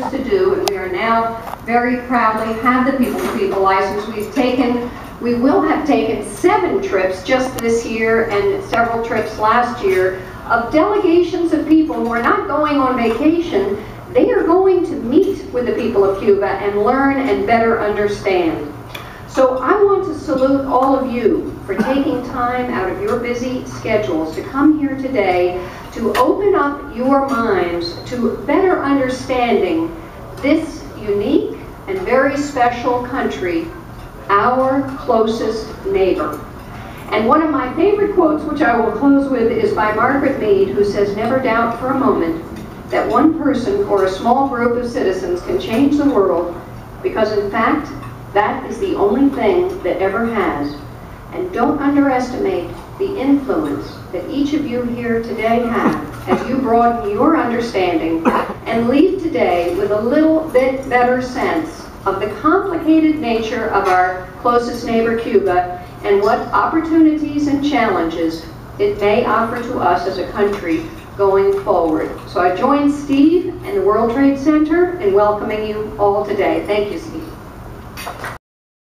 to do, and we are now very proudly have the people-to-people license. We've taken, we will have taken seven trips just this year and several trips last year of delegations of people who are not going on vacation, they are going to meet with the people of Cuba and learn and better understand. So I to salute all of you for taking time out of your busy schedules to come here today to open up your minds to better understanding this unique and very special country, our closest neighbor. And one of my favorite quotes, which I will close with, is by Margaret Mead, who says, never doubt for a moment that one person or a small group of citizens can change the world because in fact, that is the only thing that ever has. And don't underestimate the influence that each of you here today have as you broaden your understanding and leave today with a little bit better sense of the complicated nature of our closest neighbor, Cuba, and what opportunities and challenges it may offer to us as a country going forward. So I join Steve and the World Trade Center in welcoming you all today. Thank you, Steve. thank